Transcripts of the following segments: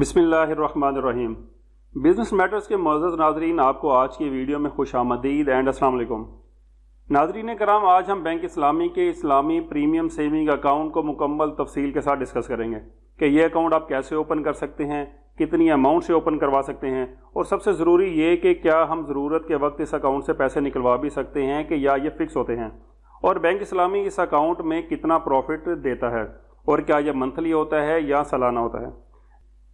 बिसमीम business matters के मज़ नाजरीन, आपको आज की वीडियो में खुश आमदीद एंड असलकुम नाजरीन कराम आज हम बैंक इस्लामी के इस्लामी प्रीमियम सेविंग अकाउंट को मुकम्मल तफसील के साथ डिस्कस करेंगे कि ये अकाउंट आप कैसे ओपन कर सकते हैं, कितनी अमाउंट से ओपन करवा सकते हैं, और सबसे ज़रूरी ये कि क्या हम ज़रूरत के वक्त इस अकाउंट से पैसे निकलवा भी सकते हैं कि या ये फ़िक्स होते हैं, और बैंक इस्लामी इस अकाउंट में कितना प्रॉफिट देता है, और क्या यह मंथली होता है या सालाना होता है।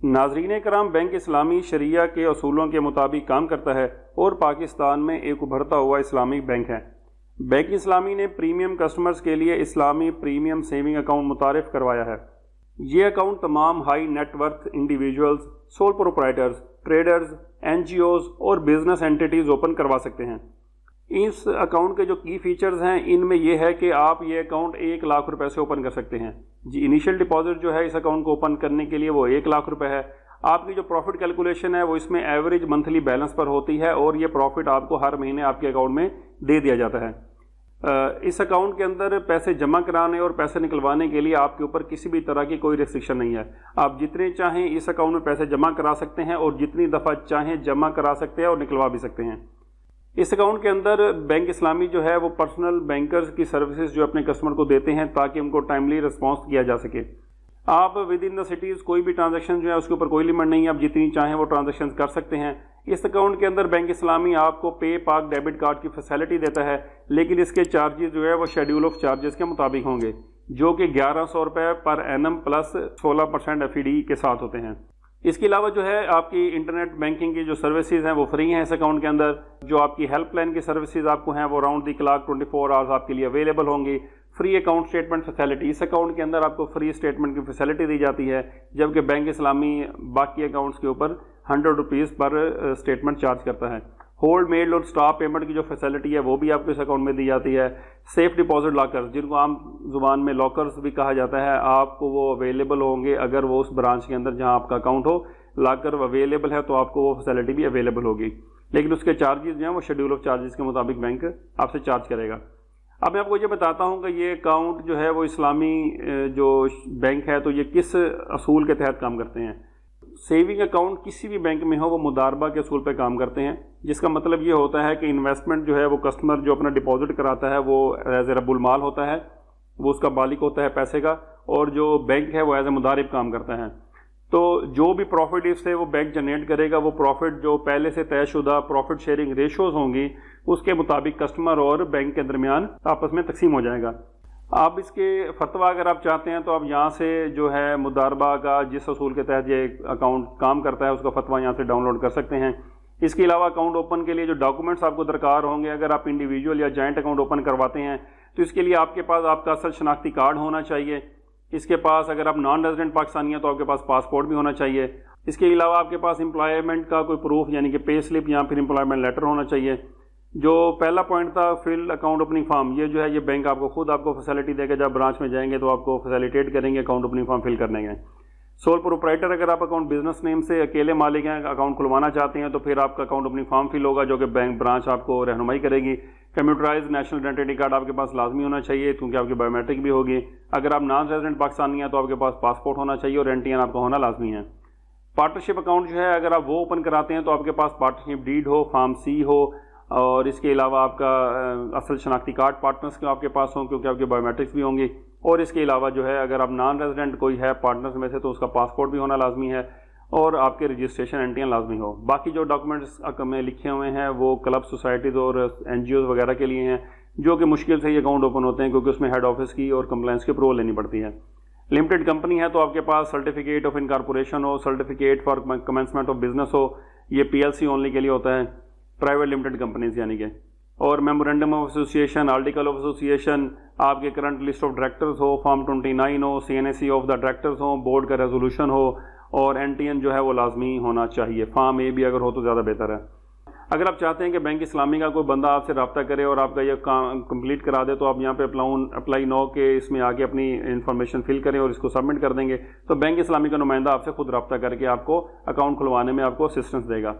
नाजरीन कराम, बैंक इस्लामी शरिया के असूलों के मुताबिक काम करता है और पाकिस्तान में एक उभरता हुआ इस्लामिक बैंक है। बैंक इस्लामी ने प्रीमियम कस्टमर्स के लिए इस्लामी प्रीमियम सेविंग अकाउंट मुतारफ़ करवाया है। ये अकाउंट तमाम high net worth individuals sole proprietors traders N और बिज़नेस एंटिटीज़ ओपन करवा सकते हैं। इस अकाउंट के जो की फीचर्स हैं, इनमें यह है कि आप ये अकाउंट एक लाख रुपए से ओपन कर सकते हैं। जी इनिशियल डिपॉजिट जो है इस अकाउंट को ओपन करने के लिए वो एक लाख रुपए है। आपकी जो प्रॉफिट कैलकुलेशन है, वो इसमें एवरेज मंथली बैलेंस पर होती है और ये प्रॉफिट आपको हर महीने आपके अकाउंट में दे दिया जाता है। इस अकाउंट के अंदर पैसे जमा कराने और पैसे निकलवाने के लिए आपके ऊपर किसी भी तरह की कोई रिस्ट्रिक्शन नहीं है। आप जितने चाहें इस अकाउंट में पैसे जमा करा सकते हैं और जितनी दफ़ा चाहें जमा करा सकते हैं और निकलवा भी सकते हैं। इस अकाउंट के अंदर बैंक इस्लामी जो है वो पर्सनल बैंकर्स की सर्विसेज़ जो अपने कस्टमर को देते हैं ताकि उनको टाइमली रिस्पॉन्स किया जा सके। आप विद इन द सिटीज़ कोई भी ट्रांजेक्शन जो है उसके ऊपर कोई लिमिट नहीं है, आप जितनी चाहें वो ट्रांजेक्शन कर सकते हैं। इस अकाउंट के अंदर बैंक इस्लामी आपको पे पाक डेबिट कार्ड की फैसिलिटी देता है, लेकिन इसके चार्जेस जो है वो शेड्यूल ऑफ़ चार्जेस के मुताबिक होंगे, जो कि ग्यारह सौ रुपये पर एनम प्लस सोलह परसेंट एफ़ के साथ होते हैं। इसके अलावा जो है, आपकी इंटरनेट बैंकिंग की जो सर्विसेज़ हैं, वो फ्री हैं इस अकाउंट के अंदर। जो आपकी हेल्पलाइन की सर्विसेज़ आपको हैं, वो round the clock twenty four hours आपके लिए अवेलेबल होंगी। फ्री अकाउंट स्टेटमेंट फैसिलिटी इस अकाउंट के अंदर आपको फ्री स्टेटमेंट की फैसिलिटी दी जाती है, जबकि बैंक इस्लामी बाकी अकाउंट्स के ऊपर हंड्रेड रुपीज़ पर स्टेटमेंट चार्ज करता है। होल्ड मेड और स्टाफ पेमेंट की जो फैसिलिटी है, वो भी आपको इस अकाउंट में दी जाती है। सेफ़ डिपॉजिट लॉकर्स जिनको आम ज़ुबान में लॉकर्स भी कहा जाता है, आपको वो अवेलेबल होंगे अगर वो उस ब्रांच के अंदर जहाँ आपका अकाउंट हो। लॉकर अवेलेबल है तो आपको वो फैसिलिटी भी अवेलेबल होगी। लेकिन उसके चार्जेस जो हैं, वो शेड्यूल ऑफ़ चार्जेस के मुताबिक बैंक आपसे चार्ज करेगा। अब मैं आपको ये बताता हूँ कि ये अकाउंट जो है, वो इस्लामी जो बैंक है तो ये किस असूल के तहत काम करते हैं? सेविंग अकाउंट किसी भी बैंक में हो, वो मुदारबा के असूल पे काम करते हैं। जिसका मतलब ये होता है कि इन्वेस्टमेंट जो है, वो कस्टमर जो अपना डिपॉजिट कराता है, वो एज ए रबुलमाल होता है। वो उसका मालिक होता है पैसे का, और जो बैंक है, वो एज ए मुदारिब काम करता है। तो जो भी प्रॉफिट इससे वो बैंक जनरेट करेगा। वो प्रॉफिट जो पहले से तयशुदा प्रॉफिट शेयरिंग रेशोज होंगी, उसके मुताबिक कस्टमर और बैंक के दरमियान आपस में तकसीम हो जाएगा। आप इसके फतवा अगर आप चाहते हैं तो आप यहाँ से जो है मुदारबा का जिस असूल के तहत ये अकाउंट काम करता है, उसका फतवा यहाँ से डाउनलोड कर सकते हैं। इसके अलावा अकाउंट ओपन के लिए जो डॉक्यूमेंट्स आपको दरकार होंगे, अगर आप इंडिविजुअल या जॉइंट अकाउंट ओपन करवाते हैं तो इसके लिए आपके पास, आपका असल शनाख्ती कार्ड होना चाहिए। इसके पास अगर आप नॉन रेजिडेंट पाकिस्तानी हैं तो आपके पास पासपोर्ट भी होना चाहिए। इसके अलावा आपके पास एम्प्लॉयमेंट का कोई प्रूफ यानी कि पे स्लिप या फिर एम्प्लॉयमेंट लेटर होना चाहिए। जो पहला पॉइंट था फिल अकाउंट ओपनिंग फॉर्म ये जो है, ये बैंक आपको खुद आपको फैसिलिटी देगा, जब ब्रांच में जाएँगे तो आपको फैसिलिटेट करेंगे अकाउंट ओपनिंग फॉर्म फिल करने के सोल प्रोपराइटर अगर आप अकाउंट बिज़नेस नेम से अकेले मालिक हैं अकाउंट खुलवाना चाहते हैं तो फिर आपका अकाउंट ओपनिंग फॉर्म फिल होगा, जो कि बैंक ब्रांच आपको रहनुमाई करेगी। कंप्यूटराइज नेशनल आइडेंटिटी कार्ड आपके पास लाजमी होना चाहिए, क्योंकि आपकी बायोमेट्रिक भी होगी। अगर आप नॉन रेजिडेंट पाकिस्तानी हैं तो आपके पास पासपोर्ट होना चाहिए, और एनटीएन आपका होना लाजमी है। पार्टनरशिप अकाउंट जो है, अगर आप वो ओपन कराते हैं तो आपके पास पार्टनरशिप डीड हो फार्म सी हो और इसके अलावा आपका असल शनाख्ती कार्ड पार्टनर्स के आपके पास हों, क्योंकि आपकी बायोमेट्रिक्स भी होंगी। और इसके अलावा जो है, अगर आप नॉन रेजिडेंट कोई है पार्टनर्स में से तो उसका पासपोर्ट भी होना लाजमी है और आपके रजिस्ट्रेशन एंटियाँ लाजमी हो। बाकी जो डॉक्यूमेंट्स में लिखे हुए हैं, वो क्लब सोसाइटीज़ और एन वगैरह के लिए हैं, जो कि मुश्किल से ये अकाउंट ओपन होते हैं, क्योंकि उसमें हेड ऑफ़िस की और कंप्लेंस की अप्रूवल लेनी पड़ती है। लिमिटेड कंपनी है तो आपके पास सर्टिफिकेट ऑफ़ इनकारपोरेशन हो certificate for commencement of business हो, ये पीएलसी ओनली के लिए होता है। प्राइवेट लिमिटेड कंपनीज़ यानी कि, और memorandum of association article of association आपके करंट लिस्ट ऑफ़ डायरेक्टर्स हो फॉर्म 29 हो सीएनएससी ऑफ़ द डायरेक्टर्स हो बोर्ड का रेजोल्यूशन हो, और एनटीएन जो है वो लाजमी होना चाहिए। फॉर्म ए भी अगर हो तो ज़्यादा बेहतर है। अगर आप चाहते हैं कि बैंक इस्लामी का कोई बंदा आपसे रब्ता करे और आपका ये काम कंप्लीट करा दे तो आप यहाँ पे अप्लाउन अप्लाई नो के इसमें आके अपनी इन्फॉर्मेशन फिल करें और इसको सबमिट कर देंगे तो बैंक इस्लामी का नुमाइंदा आपसे खुद रब्ता करके आपको अकाउंट खुलवाने में आपको असिस्टेंस देगा।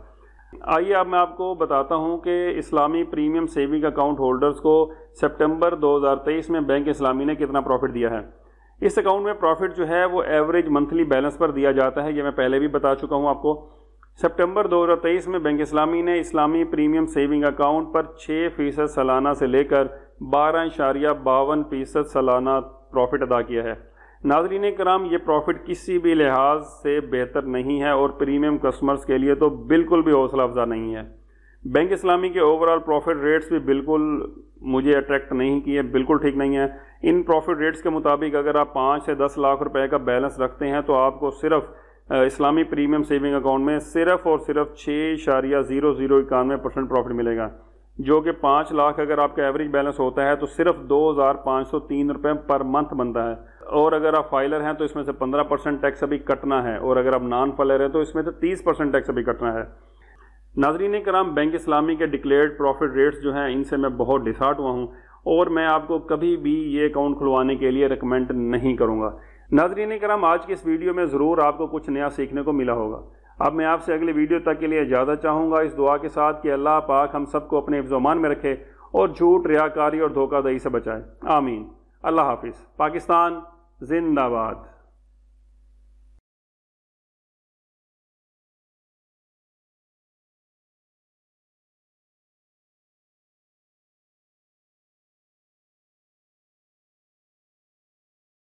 आइए अब मैं आपको बताता हूँ कि Islami premium saving account holders को सितंबर 2023 में बैंक इस्लामी ने कितना प्रॉफिट दिया है? इस अकाउंट में प्रॉफिट जो है वो एवरेज मंथली बैलेंस पर दिया जाता है, ये मैं पहले भी बता चुका हूँ आपको। सितंबर 2023 में बैंक इस्लामी ने इस्लामी प्रीमियम सेविंग अकाउंट पर 6 फ़ीसद सालाना से लेकर बारह इशारिया बावन फ़ीसद सालाना प्रॉफिट अदा किया है। नाजरीन कराम, ये प्रॉफिट किसी भी लिहाज से बेहतर नहीं है और प्रीमियम कस्टमर्स के लिए तो बिल्कुल भी हौसला अफजा नहीं है। बैंक इस्लामी के ओवरऑल प्रॉफिट रेट्स भी बिल्कुल मुझे अट्रैक्ट नहीं किए, बिल्कुल ठीक नहीं है। इन प्रॉफिट रेट्स के मुताबिक अगर आप पाँच से दस लाख रुपए का बैलेंस रखते हैं तो आपको सिर्फ़ इस्लामी प्रीमियम सेविंग अकाउंट में सिर्फ़ और सिर्फ़ छः इशारिया ज़ीरो ज़ीरो इक्यानवे परसेंट प्रॉफिट मिलेगा। जो कि पाँच लाख अगर आपका एवरेज बैलेंस होता है तो सिर्फ़ दो हज़ार पाँच सौ तीन रुपये पर मंथ बनता है। और अगर आप फाइलर हैं तो इसमें से पंद्रह परसेंट टैक्स अभी कटना है। और अगर आप नॉन फाइलर हैं तो इसमें से तीस परसेंट टैक्स अभी कटना है। नाजरीन कराम बैंक इस्लामी के डिक्लेयर्ड प्रॉफिट रेट्स जो हैं, इनसे मैं बहुत डिसार्ट हुआ हूँ। और मैं आपको कभी भी ये अकाउंट खुलवाने के लिए रिकमेंड नहीं करूँगा। नाजरीन कराम आज की इस वीडियो में ज़रूर आपको कुछ नया सीखने को मिला होगा। अब मैं आपसे अगले वीडियो तक के लिए इजाज़त चाहूँगा। इस दुआ के साथ कि अल्लाह पाक हम सबको अपने इफ्जमान में रखे और झूठ, रियाकारी और धोखाधड़ी से बचाए। आमीन। अल्लाह हाफिज़। पाकिस्तान, जिंदाबाद।